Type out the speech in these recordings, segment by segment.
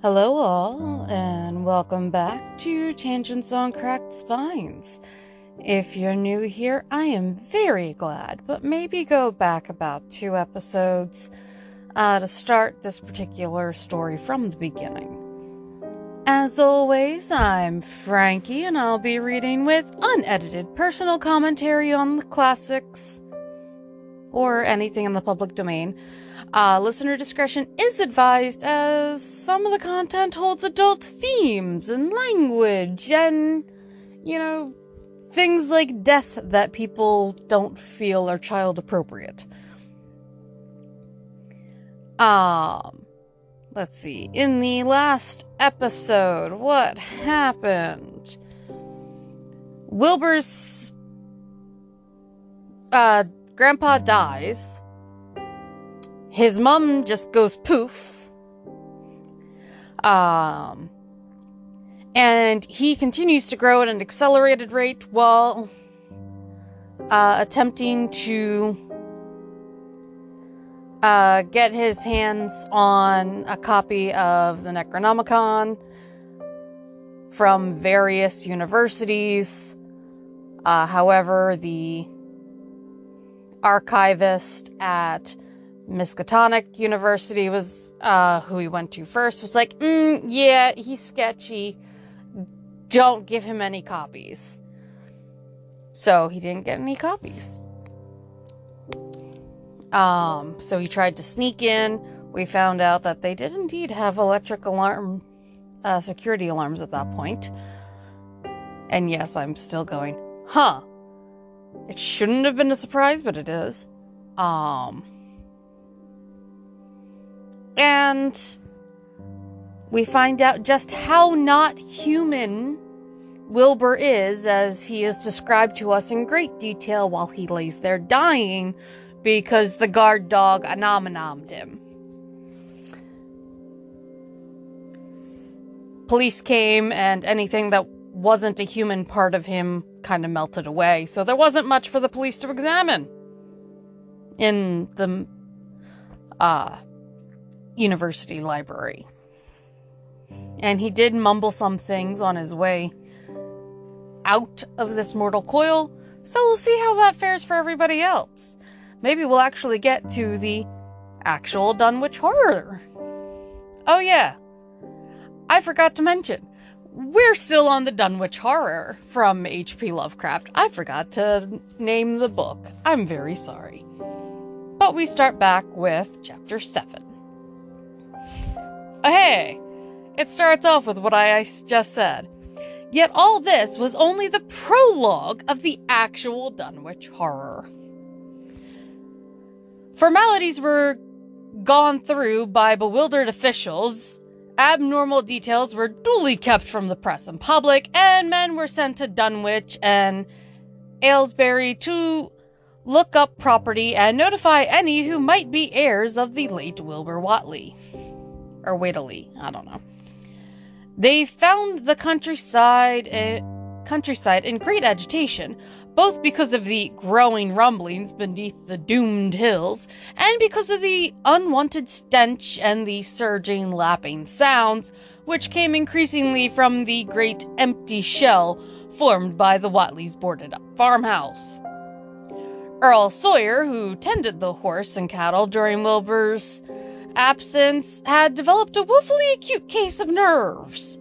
Hello, all, and welcome back to Tangents on Cracked Spines. If you're new here, I am very glad, but maybe go back about two episodes uh, to start this particular story from the beginning. As always, I'm Frankie, and I'll be reading with unedited personal commentary on the classics or anything in the public domain. Uh, listener discretion is advised as some of the content holds adult themes and language and, you know, things like death that people don't feel are child appropriate. Um, let's see. In the last episode, what happened? Wilbur's uh, grandpa dies his mom just goes poof. Um, and he continues to grow at an accelerated rate while uh, attempting to uh, get his hands on a copy of the Necronomicon from various universities. Uh, however, the archivist at Miskatonic University was uh, who he went to first. Was like, mm, yeah, he's sketchy. Don't give him any copies. So he didn't get any copies. Um, so he tried to sneak in. We found out that they did indeed have electric alarm, uh, security alarms at that point. And yes, I'm still going, huh? It shouldn't have been a surprise, but it is. Um, and we find out just how not human Wilbur is, as he is described to us in great detail while he lays there dying because the guard dog anomanommed him. Police came, and anything that wasn't a human part of him kind of melted away, so there wasn't much for the police to examine in the uh, university library. And he did mumble some things on his way out of this mortal coil, so we'll see how that fares for everybody else. Maybe we'll actually get to the actual Dunwich horror. Oh, yeah. I forgot to mention, we're still on the Dunwich Horror from H.P. Lovecraft. I forgot to name the book. I'm very sorry. But we start back with chapter 7. Hey! It starts off with what I just said. Yet all this was only the prologue of the actual Dunwich horror. Formalities were gone through by bewildered officials, abnormal details were duly kept from the press and public, and men were sent to Dunwich and Aylesbury to look up property and notify any who might be heirs of the late Wilbur Whateley. Or Whittley, I don't know. They found the countryside uh, countryside in great agitation, both because of the growing rumblings beneath the doomed hills, and because of the unwanted stench and the surging, lapping sounds, which came increasingly from the great empty shell formed by the Whateleys' boarded up farmhouse. Earl Sawyer, who tended the horse and cattle during Wilbur's absence had developed a woefully acute case of nerves.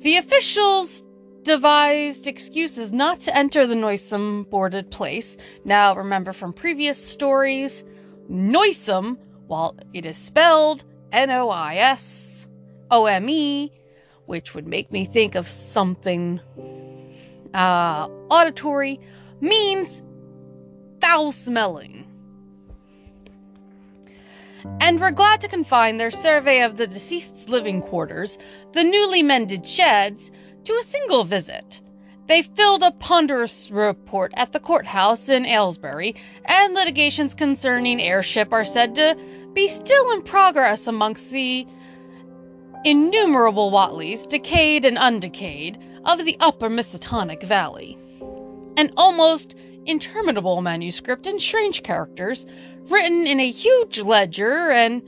The officials devised excuses not to enter the noisome boarded place. Now, remember from previous stories, noisome, while it is spelled N O I S O M E, which would make me think of something uh, auditory, means foul smelling and were glad to confine their survey of the deceased's living quarters, the newly mended sheds, to a single visit. They filled a ponderous report at the courthouse in Aylesbury, and litigations concerning heirship are said to be still in progress amongst the innumerable Whateleys, decayed and undecayed, of the upper Miskatonic Valley. An almost interminable manuscript in strange characters, written in a huge ledger and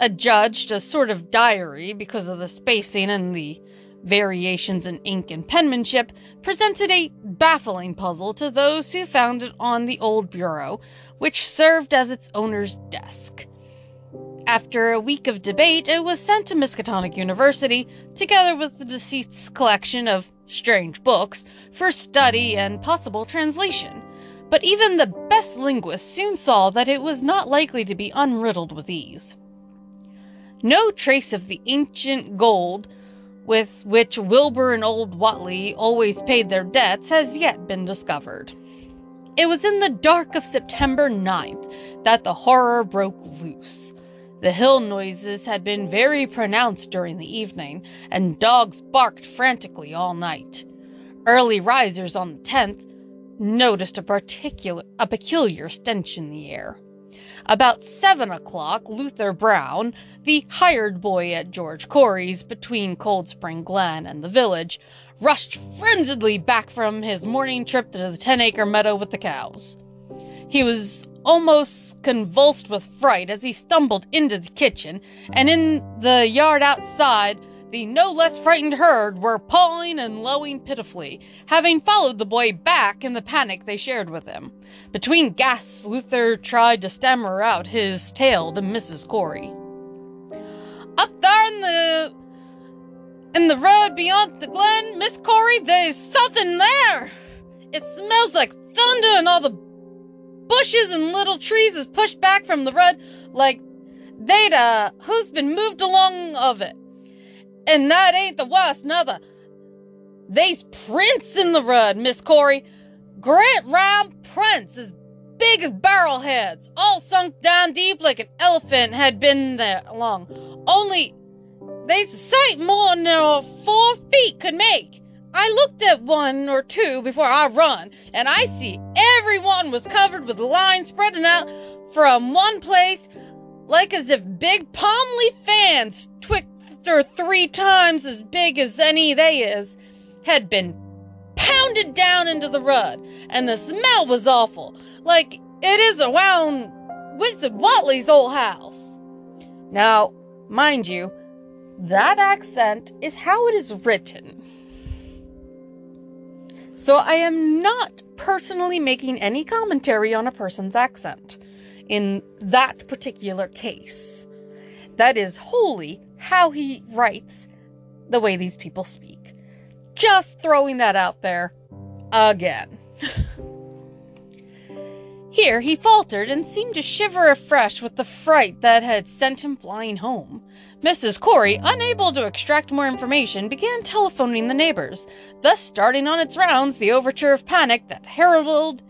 adjudged a sort of diary because of the spacing and the variations in ink and penmanship, presented a baffling puzzle to those who found it on the old bureau, which served as its owner's desk. After a week of debate, it was sent to Miskatonic University, together with the deceased's collection of strange books, for study and possible translation. But even the best linguists soon saw that it was not likely to be unriddled with ease. No trace of the ancient gold with which Wilbur and old Whateley always paid their debts has yet been discovered. It was in the dark of September 9th that the horror broke loose. The hill noises had been very pronounced during the evening, and dogs barked frantically all night. Early risers on the 10th noticed a particular a peculiar stench in the air. About seven o'clock, Luther Brown, the hired boy at George Corey's between Cold Spring Glen and the village, rushed frenziedly back from his morning trip to the ten acre meadow with the cows. He was almost convulsed with fright as he stumbled into the kitchen, and in the yard outside, the no less frightened herd were pawing and lowing pitifully, having followed the boy back in the panic they shared with him. Between gasps, Luther tried to stammer out his tale to Mrs. Corey. Up there in the in the road beyond the glen, Miss Corey, there's something there. It smells like thunder and all the bushes and little trees is pushed back from the road like they'd uh who's been moved along of it. And that ain't the worst, neither. They's prints in the road, Miss Corey. Great round prints as big as barrel heads, all sunk down deep like an elephant had been there long. Only they's a sight more than four feet could make. I looked at one or two before I run, and I see every one was covered with lines spreading out from one place, like as if big palm leaf fans, or three times as big as any they is, had been pounded down into the rud, and the smell was awful, like it is around Wizard Whateley's old house. Now, mind you, that accent is how it is written. So I am not personally making any commentary on a person's accent in that particular case. That is wholly how he writes the way these people speak. Just throwing that out there again. Here he faltered and seemed to shiver afresh with the fright that had sent him flying home. Mrs. Corey, unable to extract more information, began telephoning the neighbors, thus starting on its rounds the overture of panic that heralded,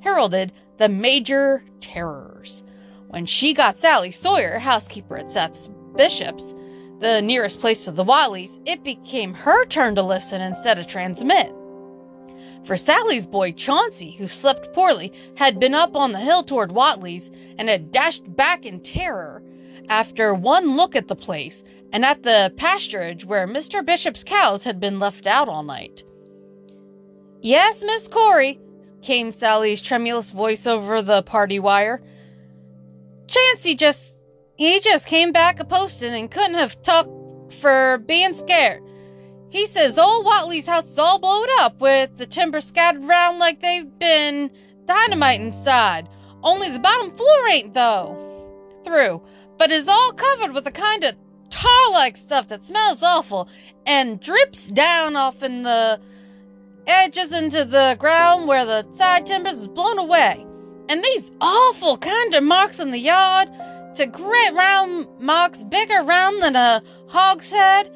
heralded the major terrors. When she got Sally Sawyer, housekeeper at Seth's Bishop's, the nearest place to the Whateleys, it became her turn to listen instead of transmit. For Sally's boy Chauncey, who slept poorly, had been up on the hill toward Whateley's and had dashed back in terror after one look at the place and at the pasturage where Mr. Bishop's cows had been left out all night. Yes, Miss Corey, came Sally's tremulous voice over the party wire. Chauncey just he just came back a posting and couldn't have talked for being scared. He says old Whateley's house is all blowed up with the timber scattered around like they've been dynamite inside. Only the bottom floor ain't, though. Through, but is all covered with a kind of tar like stuff that smells awful and drips down off in the edges into the ground where the side timbers is blown away. And these awful kind of marks in the yard, to great round marks bigger round than a hogshead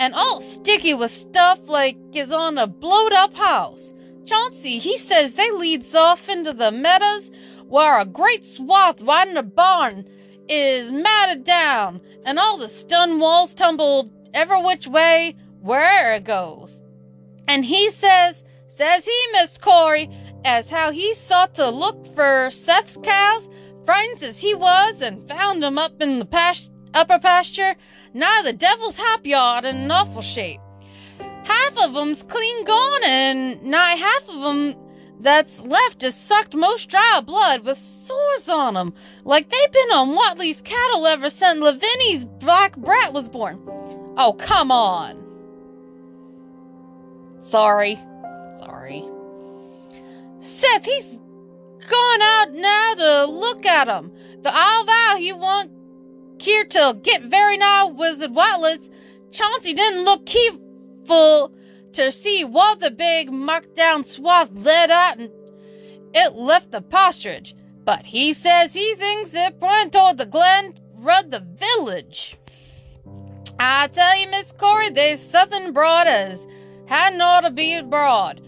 and all sticky with stuff like is on a blowed up house. Chauncey, he says they leads off into the meadows where a great swath wide in a barn is matted down, and all the stone walls tumbled ever which way where it goes. And he says, says he, Miss Corey, as how he sought to look for Seth's cows, friends as he was, and found 'em up in the past- upper pasture, nigh the devil's hop yard in an awful shape. Half of 'em's clean gone, and nigh half of 'em that's left is sucked most dry blood with sores on 'em, like they've been on Whateley's cattle ever since Lavinny's black brat was born. Oh, come on. Sorry. Sorry. Seth, he's gone out now to look at 'em. The I'll vow he won't care to get very nigh Wizard Whateley's. Chauncey didn't look careful to see what the big markdown swath led at and it left the pasturage. But he says he thinks it pointed toward the glen rud the village. I tell you, Miss Corey, there's something broad as hadn't ought to be broad.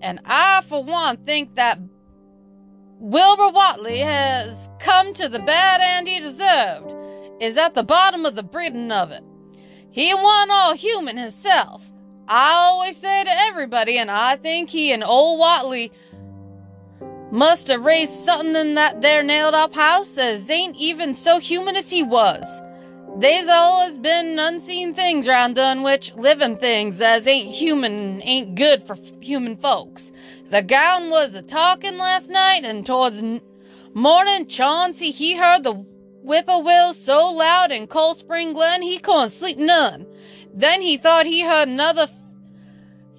And I, for one, think that Wilbur Whateley has come to the bad end he deserved, is at the bottom of the breeding of it. He wasn't all human himself. I always say to everybody, and I think he and old Whateley must have raised something in that there nailed up house as ain't even so human as he was. They's always been unseen things round Dunwich, living things as ain't human ain't good for human folks. The gown was a talking last night, and towards n- morning, Chauncey he heard the whippoorwill so loud in Cold Spring Glen he couldn't sleep none. Then he thought he heard another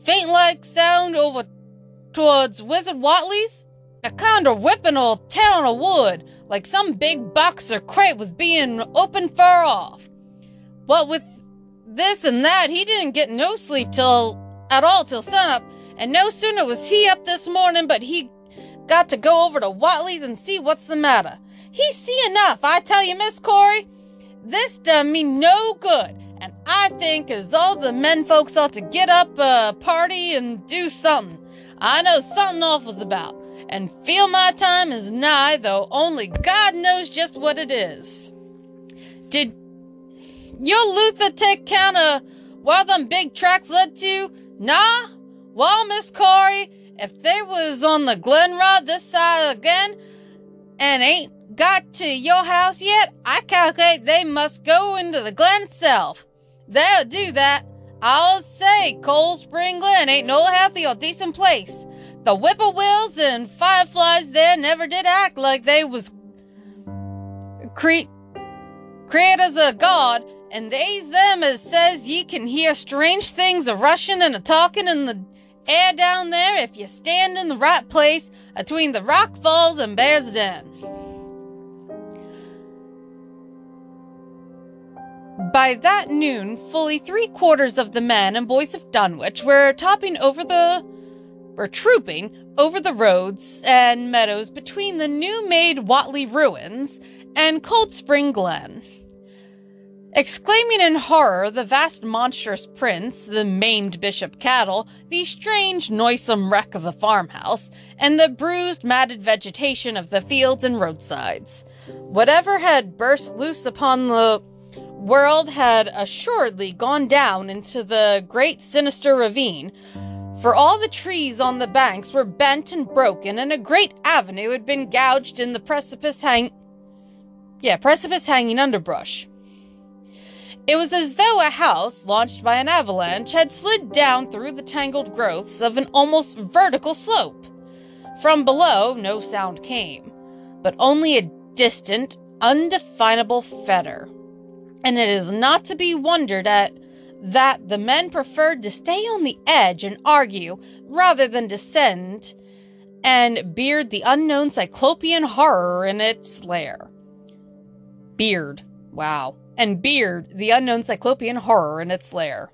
faint like sound over towards Wizard Whateley's. A kind of whipping or tearing of wood, like some big box or crate was being opened far off. What with this and that, he didn't get no sleep till at all till sunup, and no sooner was he up this morning, but he got to go over to Whateley's and see what's the matter. He see enough, I tell you, Miss Corey. This done me no good. And I think as all the men folks ought to get up a party and do something. I know something awful's about, and feel my time is nigh, though only God knows just what it is. Did your Luther take count of where them big tracks led to? Nah? Well, Miss Corey, if they was on the Glenrod this side again, and ain't got to your house yet, I calculate they must go into the glen itself. They'll do that. I'll say Cold Spring Glen ain't no healthy or decent place. The whippoorwills and fireflies there never did act like they was cre- creators of God, and they's them as says ye can hear strange things a rushing and a talking in the air down there if you stand in the right place between the rock falls and bear's den. By that noon, fully three quarters of the men and boys of Dunwich were topping over the were trooping over the roads and meadows between the new made Whateley ruins and Cold Spring Glen. Exclaiming in horror the vast monstrous prince, the maimed bishop cattle, the strange noisome wreck of the farmhouse, and the bruised matted vegetation of the fields and roadsides. Whatever had burst loose upon the world had assuredly gone down into the great sinister ravine, for all the trees on the banks were bent and broken, and a great avenue had been gouged in the precipice hang yeah, precipice hanging underbrush. It was as though a house, launched by an avalanche, had slid down through the tangled growths of an almost vertical slope. From below, no sound came, but only a distant, undefinable fetor. And it is not to be wondered at that the men preferred to stay on the edge and argue rather than descend and beard the unknown cyclopean horror in its lair. Beard. Wow and Beard, the unknown cyclopean horror in its lair.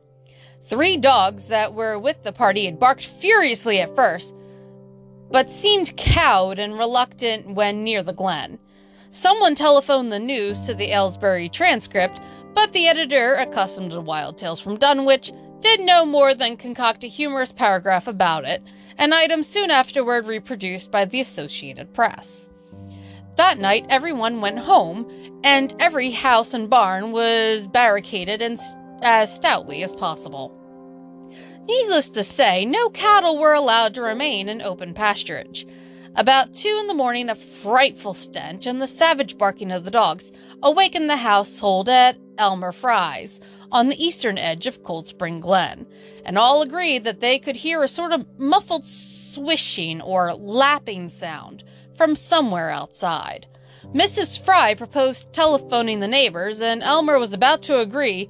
Three dogs that were with the party had barked furiously at first, but seemed cowed and reluctant when near the glen. Someone telephoned the news to the Aylesbury transcript, but the editor, accustomed to wild tales from Dunwich, did no more than concoct a humorous paragraph about it, an item soon afterward reproduced by the Associated Press. That night, everyone went home, and every house and barn was barricaded and as stoutly as possible. Needless to say, no cattle were allowed to remain in open pasturage. About two in the morning, a frightful stench and the savage barking of the dogs awakened the household at Elmer Frye's, on the eastern edge of Cold Spring Glen, and all agreed that they could hear a sort of muffled swishing or lapping sound from somewhere outside. Mrs. Frye proposed telephoning the neighbors, and Elmer was about to agree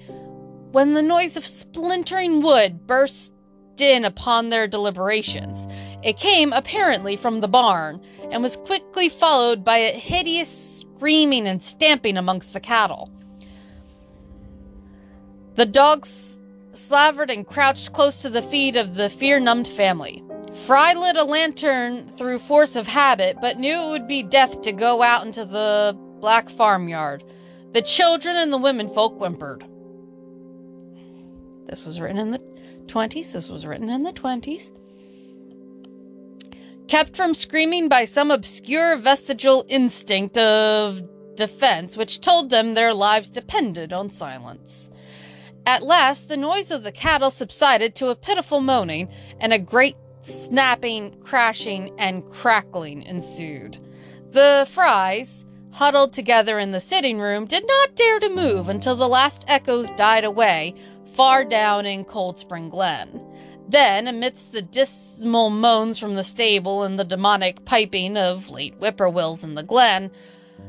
when the noise of splintering wood burst in upon their deliberations. It came apparently from the barn, and was quickly followed by a hideous screaming and stamping amongst the cattle. The dogs slavered and crouched close to the feet of the fear numbed family. Frye lit a lantern through force of habit, but knew it would be death to go out into the black farmyard. The children and the womenfolk whimpered. This was written in the 20s. This was written in the 20s. Kept from screaming by some obscure vestigial instinct of defense, which told them their lives depended on silence. At last, the noise of the cattle subsided to a pitiful moaning, and a great snapping, crashing, and crackling ensued. The Fryes, huddled together in the sitting room, did not dare to move until the last echoes died away far down in Cold Spring Glen. Then, amidst the dismal moans from the stable and the demonic piping of late whippoorwills in the glen,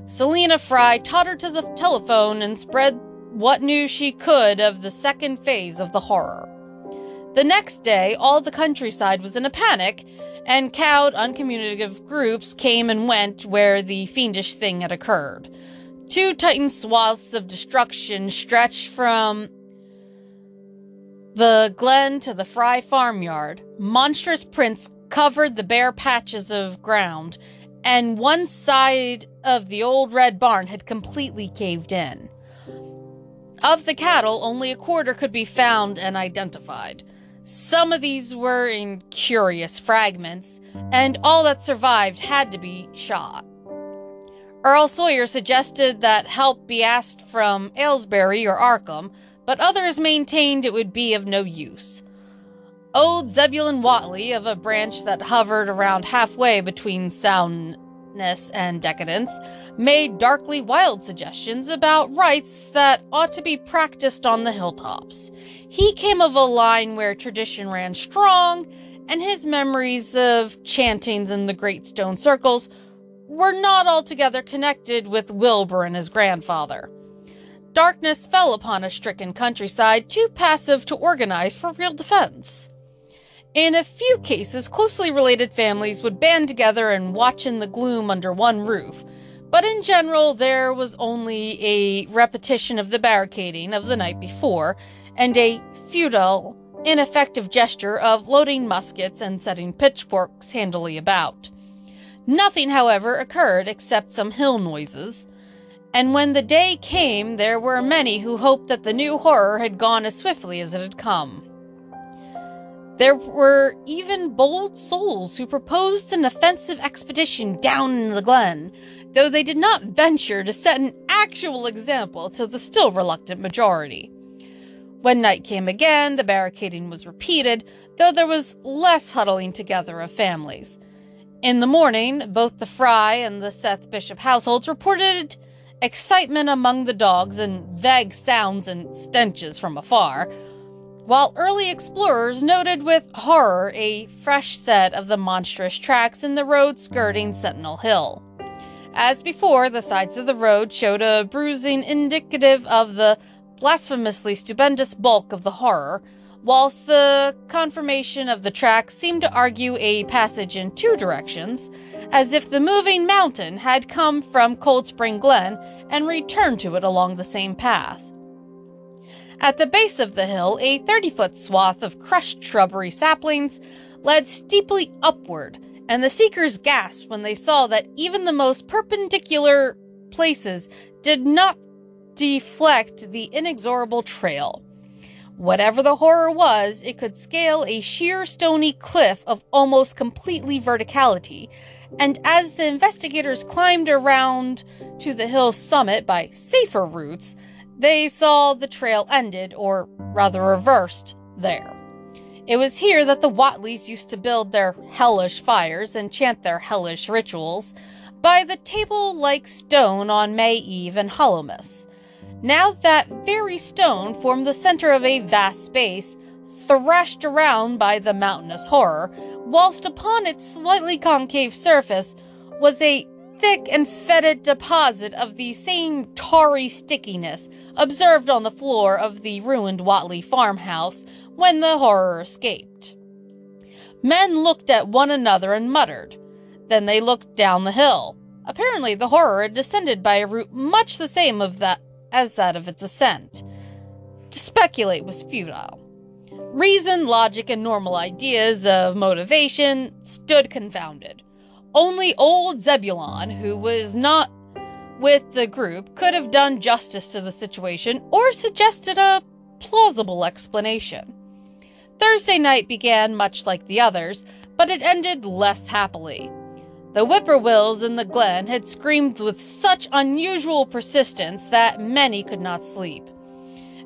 Selina Frye tottered to the telephone and spread what news she could of the second phase of the horror. The next day, all the countryside was in a panic, and cowed, uncommunicative groups came and went where the fiendish thing had occurred. Two titan swaths of destruction stretched from the glen to the Frye farmyard. Monstrous prints covered the bare patches of ground, and one side of the old red barn had completely caved in. Of the cattle, only a quarter could be found and identified. Some of these were in curious fragments, and all that survived had to be shot. Earl Sawyer suggested that help be asked from Aylesbury or Arkham, but others maintained it would be of no use. Old Zebulon Whateley, of a branch that hovered around halfway between and decadence, made darkly wild suggestions about rites that ought to be practiced on the hilltops. He came of a line where tradition ran strong, and his memories of chantings in the great stone circles were not altogether connected with Wilbur and his grandfather. Darkness fell upon a stricken countryside too passive to organize for real defense. In a few cases, closely related families would band together and watch in the gloom under one roof, but in general, there was only a repetition of the barricading of the night before, and a futile, ineffective gesture of loading muskets and setting pitchforks handily about. Nothing, however, occurred except some hill noises, and when the day came, there were many who hoped that the new horror had gone as swiftly as it had come. There were even bold souls who proposed an offensive expedition down in the glen, though they did not venture to set an actual example to the still reluctant majority. When night came again, the barricading was repeated, though there was less huddling together of families. In the morning, both the Frye and the Seth Bishop households reported excitement among the dogs and vague sounds and stenches from afar, while early explorers noted with horror a fresh set of the monstrous tracks in the road skirting Sentinel Hill. As before, the sides of the road showed a bruising indicative of the blasphemously stupendous bulk of the horror, whilst the conformation of the tracks seemed to argue a passage in two directions, as if the moving mountain had come from Cold Spring Glen and returned to it along the same path. At the base of the hill, a 30 foot swath of crushed shrubbery saplings led steeply upward, and the seekers gasped when they saw that even the most perpendicular places did not deflect the inexorable trail. Whatever the horror was, it could scale a sheer stony cliff of almost completely verticality, and as the investigators climbed around to the hill's summit by safer routes, they saw the trail ended, or rather reversed, there. It was here that the Whateleys used to build their hellish fires and chant their hellish rituals, by the table like stone on May Eve and Hallowmas. Now that very stone formed the center of a vast space, thrashed around by the mountainous horror, whilst upon its slightly concave surface was a thick and fetid deposit of the same tarry stickiness observed on the floor of the ruined Whateley farmhouse when the horror escaped. Men looked at one another and muttered. Then they looked down the hill. Apparently, the horror had descended by a route much the same of that as that of its ascent. To speculate was futile. Reason, logic, and normal ideas of motivation stood confounded. Only old Zebulon, who was not with the group, could have done justice to the situation or suggested a plausible explanation. Thursday night began much like the others, but it ended less happily. The whippoorwills in the glen had screamed with such unusual persistence that many could not sleep.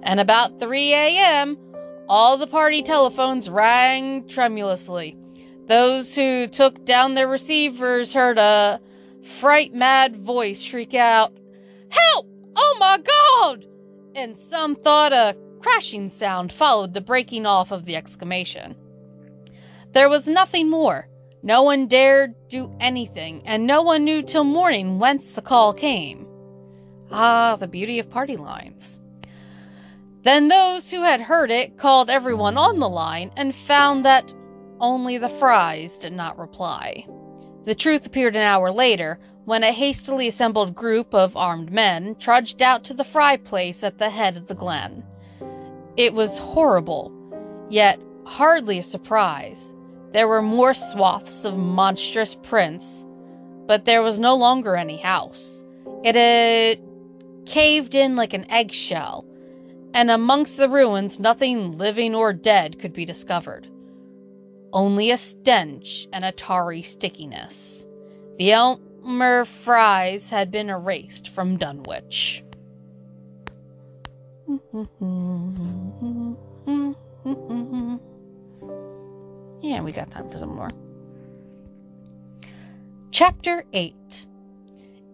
And about 3 a.m., all the party telephones rang tremulously. Those who took down their receivers heard a fright mad voice shriek out, Help! Oh my God! And some thought a crashing sound followed the breaking off of the exclamation. There was nothing more. No one dared do anything, and no one knew till morning whence the call came. Ah, the beauty of party lines. Then those who had heard it called everyone on the line and found that only the Fryes did not reply. The truth appeared an hour later when a hastily assembled group of armed men trudged out to the Frye place at the head of the glen. It was horrible, yet hardly a surprise. There were more swaths of monstrous prints, but there was no longer any house. It had caved in like an eggshell, and amongst the ruins nothing living or dead could be discovered only a stench and a tarry stickiness. The Elmer Fryes had been erased from Dunwich. yeah, we got time for some more. Chapter 8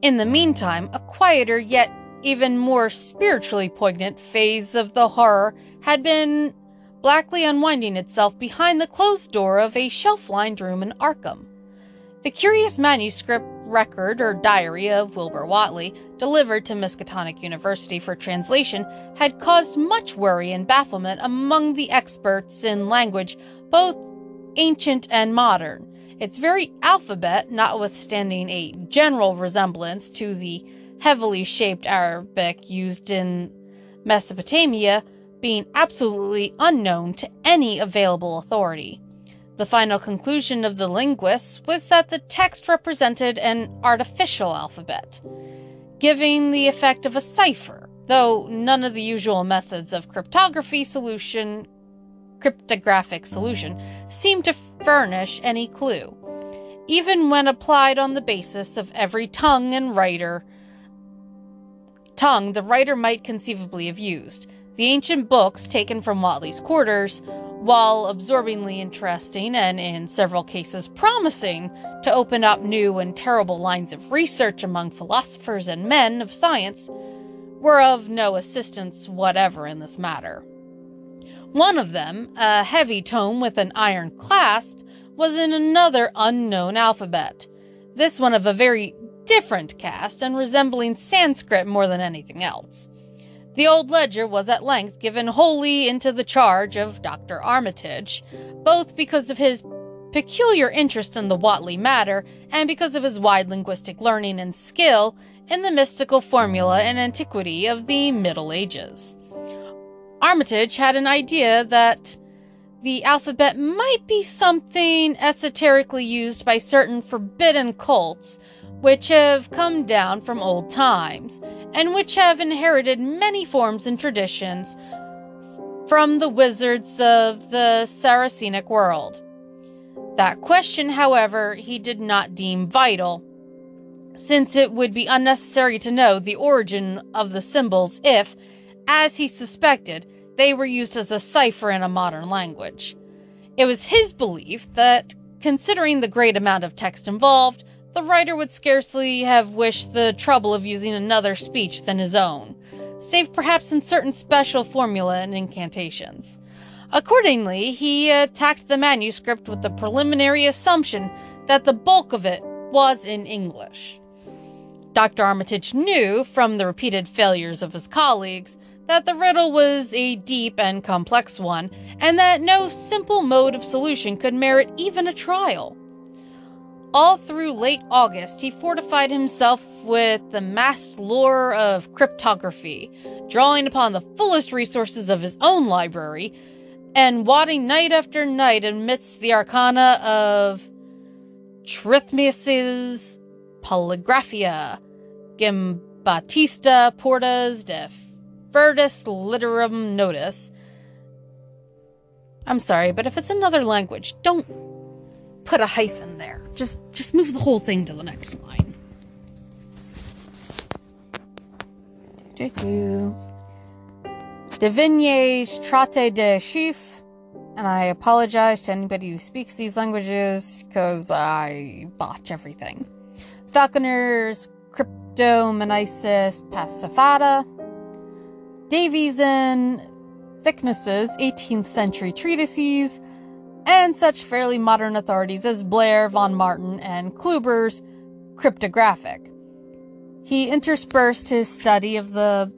In the meantime, a quieter yet even more spiritually poignant phase of the horror had been blackly unwinding itself behind the closed door of a shelf lined room in Arkham. The curious manuscript record or diary of Wilbur Whateley, delivered to Miskatonic University for translation, had caused much worry and bafflement among the experts in language, both ancient and modern. Its very alphabet, notwithstanding a general resemblance to the heavily shaped Arabic used in Mesopotamia, being absolutely unknown to any available authority. The final conclusion of the linguists was that the text represented an artificial alphabet, giving the effect of a cipher, though none of the usual methods of cryptography solution cryptographic solution seemed to furnish any clue, even when applied on the basis of every tongue and writer tongue the writer might conceivably have used. The ancient books taken from Whateley's quarters, while absorbingly interesting and in several cases promising to open up new and terrible lines of research among philosophers and men of science, were of no assistance whatever in this matter. One of them, a heavy tome with an iron clasp, was in another unknown alphabet, this one of a very different cast and resembling Sanskrit more than anything else. The old ledger was at length given wholly into the charge of Dr. Armitage, both because of his peculiar interest in the Whateley matter and because of his wide linguistic learning and skill in the mystical formula and antiquity of the Middle Ages. Armitage had an idea that the alphabet might be something esoterically used by certain forbidden cults which have come down from old times, and which have inherited many forms and traditions from the wizards of the Saracenic world. That question, however, he did not deem vital, since it would be unnecessary to know the origin of the symbols if, as he suspected, they were used as a cipher in a modern language. It was his belief that, considering the great amount of text involved, the writer would scarcely have wished the trouble of using another speech than his own, save perhaps in certain special formula and incantations. Accordingly, he attacked the manuscript with the preliminary assumption that the bulk of it was in English. Dr. Armitage knew from the repeated failures of his colleagues that the riddle was a deep and complex one, and that no simple mode of solution could merit even a trial. All through late August, he fortified himself with the massed lore of cryptography, drawing upon the fullest resources of his own library, and wadding night after night amidst the arcana of Trithemius's Polygraphia, Giambattista Porta's De Furtis Litterum Notis. I'm sorry, but if it's another language, don't put a hyphen there. Just just move the whole thing to the next line. De Vigenère's Traité de Chiffre, and I apologize to anybody who speaks these languages because I botch everything. Falconer's Cryptomnesis Pacifata, Davies and Thicknesse's 18th century treatises, and such fairly modern authorities as Blair, von Marten, and Kluber's Cryptographic. He interspersed his study of the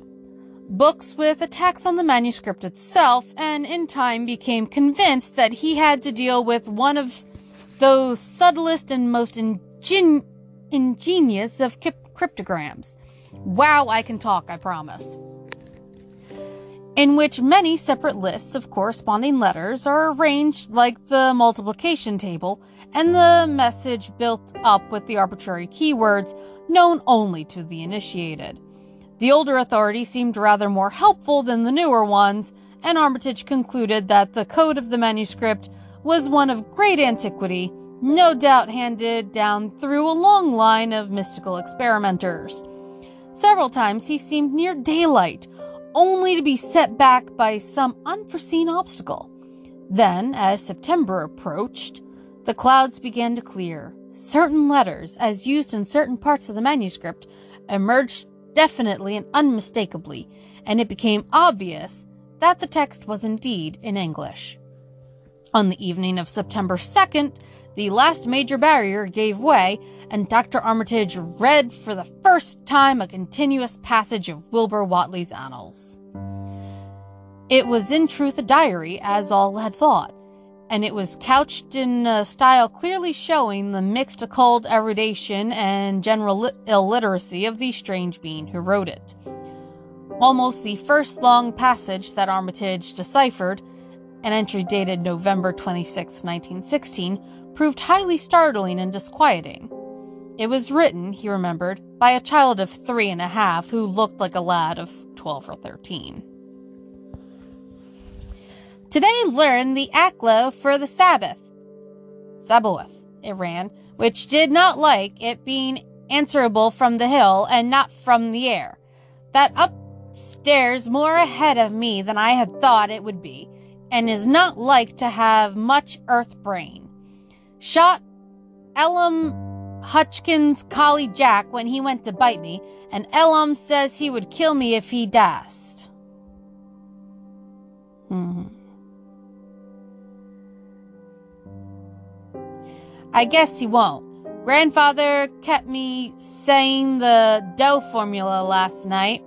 books with attacks on the manuscript itself, and in time became convinced that he had to deal with one of those subtlest and most ingen- ingenious of cryptograms. Wow, I can talk, I promise in which many separate lists of corresponding letters are arranged like the multiplication table, and the message built up with the arbitrary keywords known only to the initiated. The older authority seemed rather more helpful than the newer ones, and Armitage concluded that the code of the manuscript was one of great antiquity, no doubt handed down through a long line of mystical experimenters. Several times he seemed near daylight, only to be set back by some unforeseen obstacle. Then, as September approached, the clouds began to clear. Certain letters, as used in certain parts of the manuscript, emerged definitely and unmistakably, and it became obvious that the text was indeed in English. On the evening of September 2nd, the last major barrier gave way, and Dr. Armitage read for the first time a continuous passage of Wilbur Whateley's annals. It was in truth a diary, as all had thought, and it was couched in a style clearly showing the mixed occult erudition and general illiteracy of the strange being who wrote it. Almost the first long passage that Armitage deciphered, an entry dated November 26, 1916, proved highly startling and disquieting. It was written, he remembered, by a child of three and a half who looked like a lad of 12 or 13. Today learn the Aklo for the Sabbath. Sabbath, it ran, which did not like it being answerable from the hill and not from the air. That upstairs more ahead of me than I had thought it would be, and is not like to have much earth brain. Shot Elam Hutchins' collie Jack when he went to bite me, and Elam says he would kill me if he dashed. Hmm. I guess he won't. Grandfather kept me saying the Dho formula last night,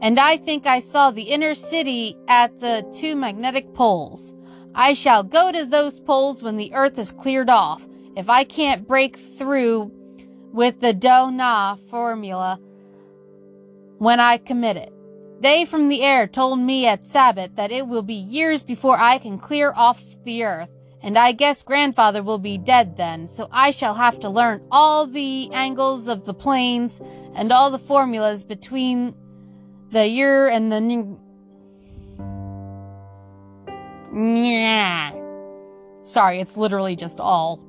and I think I saw the inner city at the two magnetic poles. I shall go to those poles when the earth is cleared off. If I can't break through with the Dho-Hna formula when I commit it. They from the air told me at Sabbath that it will be years before I can clear off the earth, and I guess grandfather will be dead then, so I shall have to learn all the angles of the planes and all the formulas between the year and the new. Sorry, it's literally just all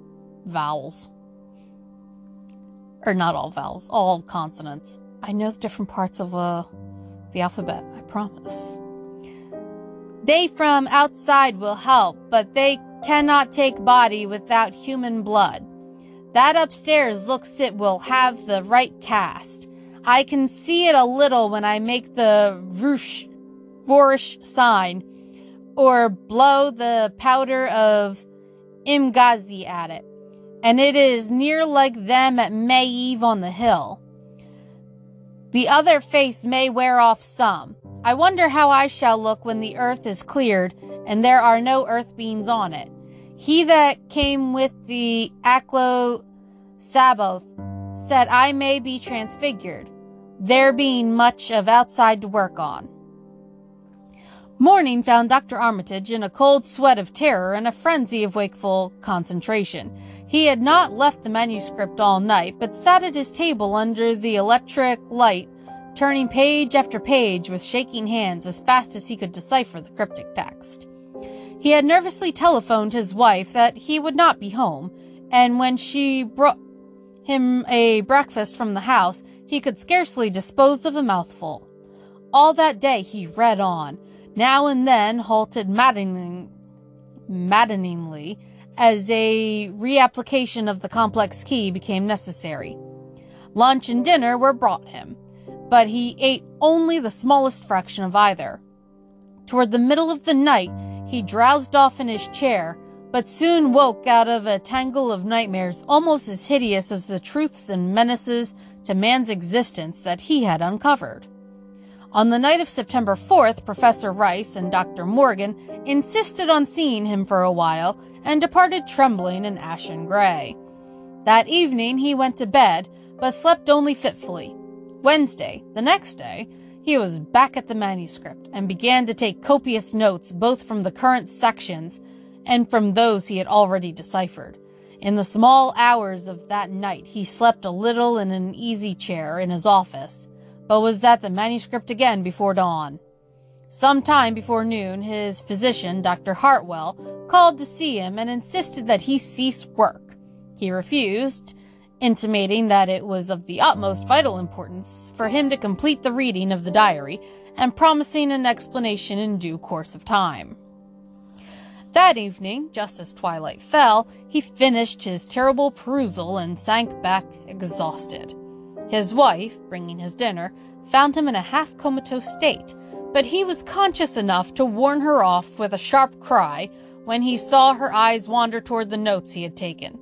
vowels. Or not all vowels, all consonants. I know the different parts of uh, the alphabet, I promise. They from outside will help, but they cannot take body without human blood. That upstairs looks it will have the right cast. I can see it a little when I make the Vrush, Voorish sign, or blow the powder of Ibn Ghazi at it, and it is near like them at May Eve on the hill. The other face may wear off some. I wonder how I shall look when the earth is cleared and there are no earth beings on it. He that came with the Aklo Sabbath said I may be transfigured, there being much of outside to work on. Morning found Dr. Armitage in a cold sweat of terror and a frenzy of wakeful concentration. He had not left the manuscript all night, but sat at his table under the electric light, turning page after page with shaking hands as fast as he could decipher the cryptic text. He had nervously telephoned his wife that he would not be home, and when she brought him a breakfast from the house, he could scarcely dispose of a mouthful. All that day he read on, now and then halted maddening, maddeningly as a reapplication of the complex key became necessary. Lunch and dinner were brought him, but he ate only the smallest fraction of either. Toward the middle of the night, he drowsed off in his chair, but soon woke out of a tangle of nightmares almost as hideous as the truths and menaces to man's existence that he had uncovered. On the night of September 4th, Professor Rice and Dr. Morgan insisted on seeing him for a while and departed trembling and ashen gray. That evening he went to bed, but slept only fitfully. Wednesday, the next day, he was back at the manuscript and began to take copious notes both from the current sections and from those he had already deciphered. In the small hours of that night, he slept a little in an easy chair in his office but was at the manuscript again before dawn. Some time before noon, his physician, Dr. Hartwell, called to see him and insisted that he cease work. He refused, intimating that it was of the utmost vital importance for him to complete the reading of the diary and promising an explanation in due course of time. That evening, just as twilight fell, he finished his terrible perusal and sank back exhausted. His wife, bringing his dinner, found him in a half comatose state, but he was conscious enough to warn her off with a sharp cry when he saw her eyes wander toward the notes he had taken.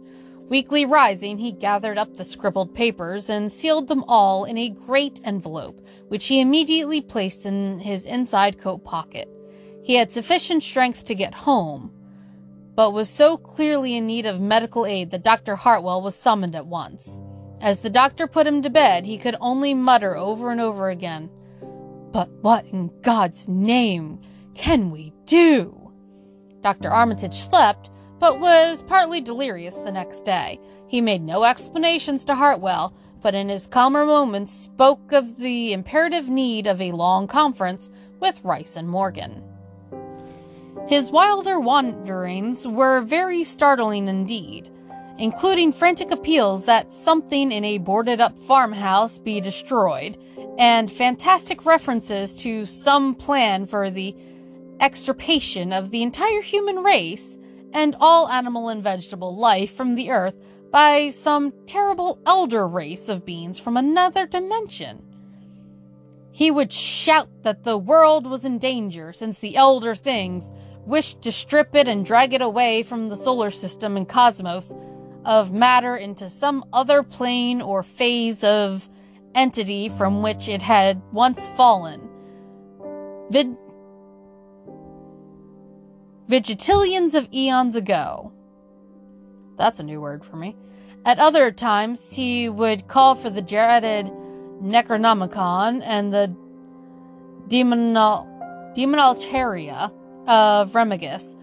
Weakly rising, he gathered up the scribbled papers and sealed them all in a great envelope, which he immediately placed in his inside coat pocket. He had sufficient strength to get home, but was so clearly in need of medical aid that Dr. Hartwell was summoned at once. As the doctor put him to bed, he could only mutter over and over again, But what in God's name can we do? Dr. Armitage slept, but was partly delirious the next day. He made no explanations to Hartwell, but in his calmer moments spoke of the imperative need of a long conference with Rice and Morgan. His wilder wanderings were very startling indeed including frantic appeals that something in a boarded up farmhouse be destroyed, and fantastic references to some plan for the extirpation of the entire human race and all animal and vegetable life from the earth by some terrible elder race of beings from another dimension. He would shout that the world was in danger since the elder things wished to strip it and drag it away from the solar system and cosmos of matter into some other plane or phase of entity from which it had once fallen. Vid- Vigitillions of eons ago. That's a new word for me. At other times, he would call for the dreaded Necronomicon and the Demonal- Demonaltaria of Remigus,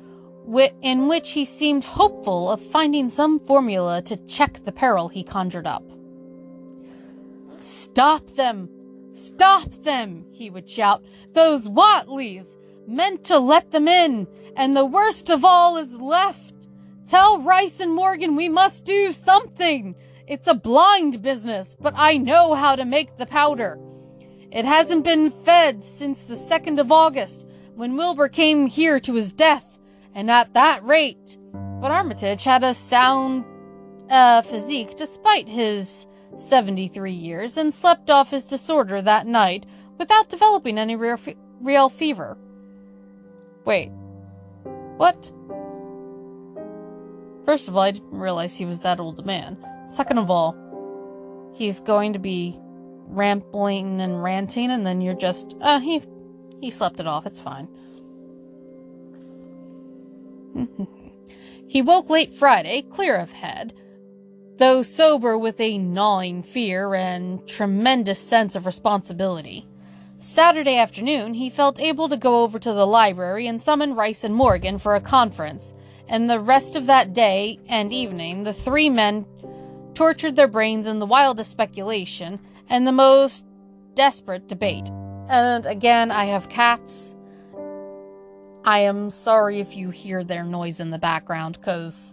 in which he seemed hopeful of finding some formula to check the peril he conjured up. Stop them! Stop them! he would shout. Those Whateleys! Meant to let them in, and the worst of all is left. Tell Rice and Morgan we must do something. It's a blind business, but I know how to make the powder. It hasn't been fed since the 2nd of August, when Wilbur came here to his death and at that rate. But Armitage had a sound uh, physique despite his 73 years and slept off his disorder that night without developing any real, fe- real fever. Wait, What? First of all, I didn't realize he was that old a man. Second of all, he's going to be rambling and ranting, and then you're just, uh, he, he slept it off. It's fine. he woke late Friday, clear of head, though sober with a gnawing fear and tremendous sense of responsibility. Saturday afternoon, he felt able to go over to the library and summon Rice and Morgan for a conference, and the rest of that day and evening, the three men tortured their brains in the wildest speculation and the most desperate debate. And again, I have cats. I am sorry if you hear their noise in the background, because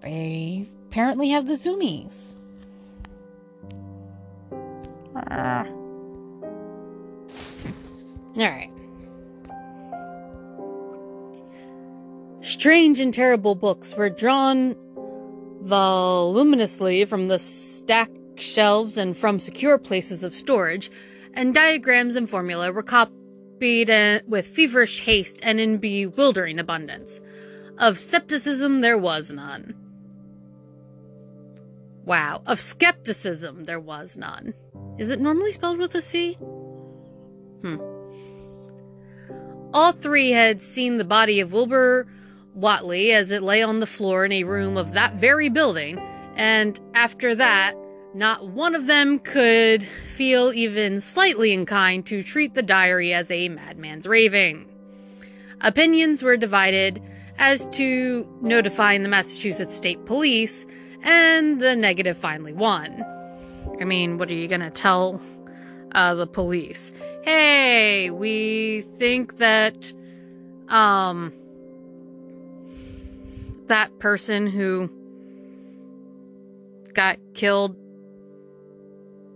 they apparently have the zoomies. Ah. Alright. Strange and terrible books were drawn voluminously from the stacked shelves and from secure places of storage, and diagrams and formula were copied with feverish haste and in bewildering abundance. Of skepticism there was none. Wow, of skepticism there was none. Is it normally spelled with a C? Hmm. All three had seen the body of Wilbur Whateley as it lay on the floor in a room of that very building, and after that, not one of them could feel even slightly inclined to treat the diary as a madman's raving. Opinions were divided as to notifying the Massachusetts State Police, and the negative finally won. I mean, what are you gonna tell uh, the police? hey, we think that, um, that person who got killed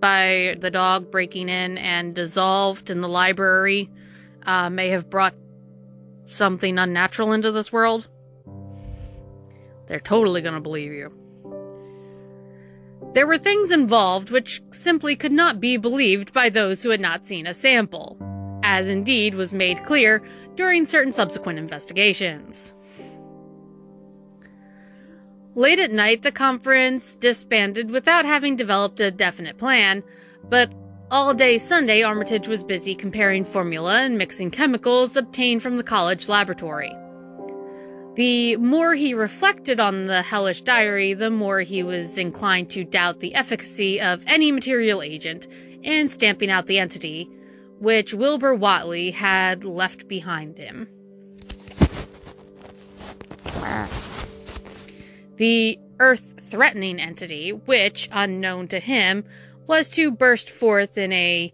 by the dog breaking in and dissolved in the library uh, may have brought something unnatural into this world. They're totally going to believe you. There were things involved which simply could not be believed by those who had not seen a sample, as indeed was made clear during certain subsequent investigations. Late at night, the conference disbanded without having developed a definite plan, but all day Sunday, Armitage was busy comparing formula and mixing chemicals obtained from the college laboratory. The more he reflected on the hellish diary, the more he was inclined to doubt the efficacy of any material agent in stamping out the entity which Wilbur Whateley had left behind him. The earth threatening entity, which, unknown to him, was to burst forth in a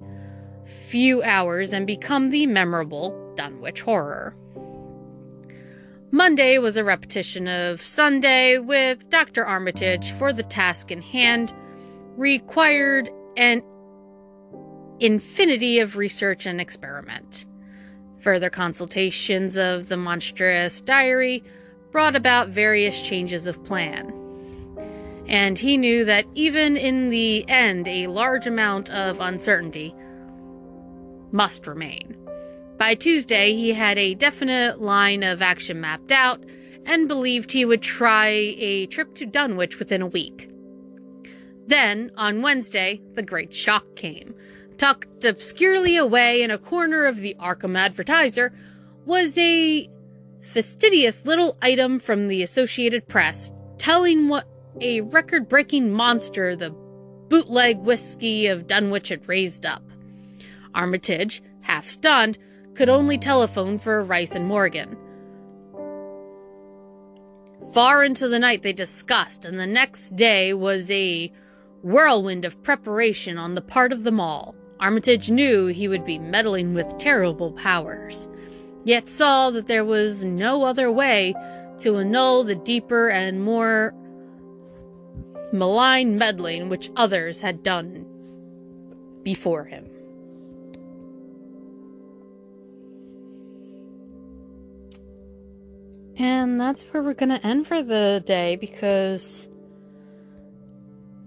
few hours and become the memorable Dunwich Horror. Monday was a repetition of Sunday, with Dr. Armitage, for the task in hand, required an infinity of research and experiment. Further consultations of the monstrous diary brought about various changes of plan. And he knew that even in the end, a large amount of uncertainty must remain. By Tuesday, he had a definite line of action mapped out and believed he would try a trip to Dunwich within a week. Then, on Wednesday, the great shock came. Tucked obscurely away in a corner of the Arkham Advertiser was a fastidious little item from the Associated Press telling what a record breaking monster the bootleg whiskey of Dunwich had raised up. Armitage, half stunned, could only telephone for Rice and Morgan. Far into the night they discussed, and the next day was a whirlwind of preparation on the part of them all. Armitage knew he would be meddling with terrible powers, yet saw that there was no other way to annul the deeper and more malign meddling which others had done before him. And that's where we're going to end for the day because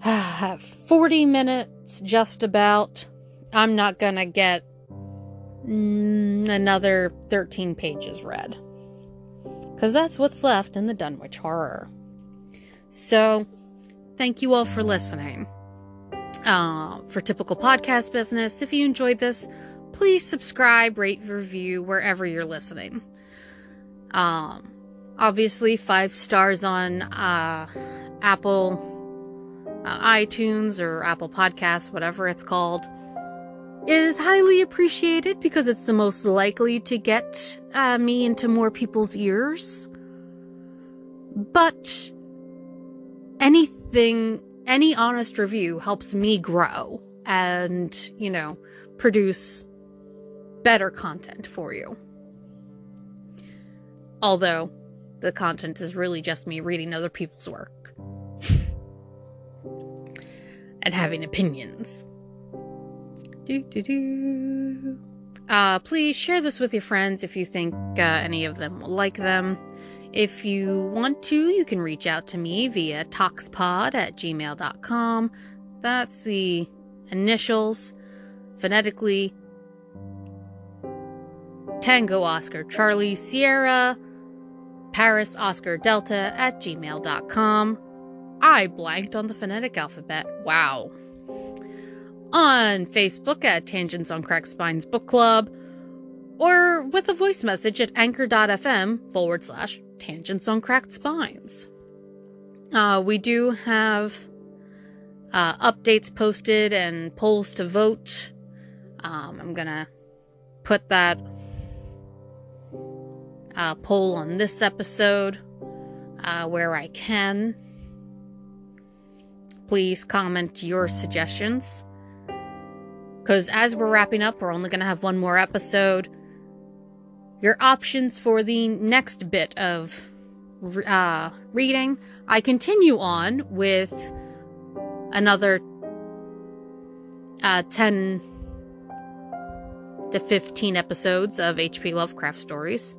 40 minutes just about. I'm not going to get another 13 pages read. Because that's what's left in the Dunwich horror. So, thank you all for listening. Uh, for typical podcast business, if you enjoyed this, please subscribe, rate, review wherever you're listening. Um, obviously, five stars on uh, Apple uh, iTunes or Apple Podcasts, whatever it's called, is highly appreciated because it's the most likely to get uh, me into more people's ears. But anything, any honest review helps me grow and, you know, produce better content for you. Although the content is really just me reading other people's work and having opinions. Do, do, do. Uh, please share this with your friends if you think uh, any of them will like them. If you want to, you can reach out to me via tocspod at gmail.com. That's the initials, phonetically Tango Oscar Charlie Sierra Paris Oscar Delta at gmail.com. I blanked on the phonetic alphabet. Wow. On Facebook at Tangents on Cracked Spines Book Club, or with a voice message at anchor.fm forward slash Tangents on Cracked Spines. Uh, we do have uh, updates posted and polls to vote. Um, I'm gonna put that uh, poll on this episode uh, where I can. Please comment your suggestions. Because as we're wrapping up, we're only going to have one more episode. Your options for the next bit of uh, reading. I continue on with another uh, 10 to 15 episodes of H.P. Lovecraft stories.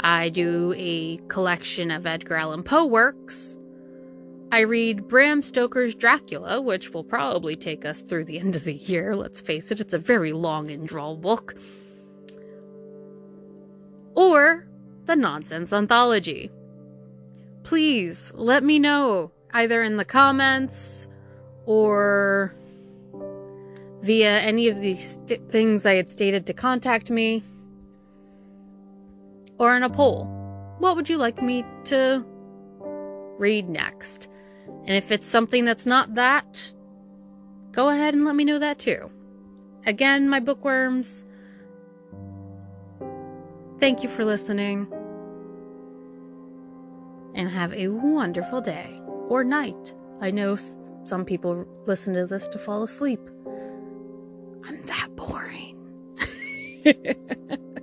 I do a collection of Edgar Allan Poe works. I read Bram Stoker's Dracula, which will probably take us through the end of the year. Let's face it, it's a very long and drawl book. Or the Nonsense Anthology. Please let me know either in the comments or via any of these st- things I had stated to contact me or in a poll. What would you like me to read next? And if it's something that's not that, go ahead and let me know that too. Again, my bookworms, thank you for listening. And have a wonderful day or night. I know some people listen to this to fall asleep. I'm that boring.